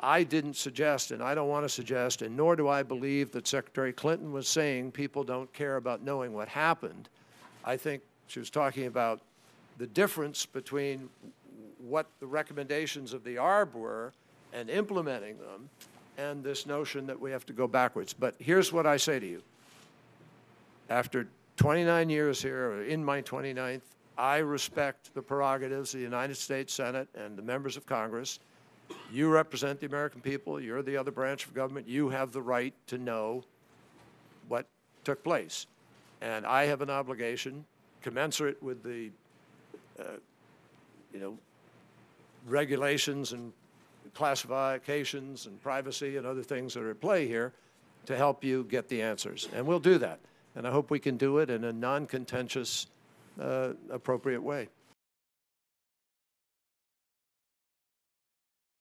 I didn't suggest, and I don't want to suggest, and nor do I believe that Secretary Clinton was saying people don't care about knowing what happened. I think she was talking about the difference between what the recommendations of the ARB were and implementing them and this notion that we have to go backwards. But here's what I say to you. After 29 years here, in my 29th, I respect the prerogatives of the United States Senate and the members of Congress. You represent the American people. You're the other branch of government. You have the right to know what took place. And I have an obligation commensurate with the, uh, you know, regulations and classifications and privacy and other things that are at play here to help you get the answers. And we'll do that. And I hope we can do it in a non-contentious, uh, appropriate way.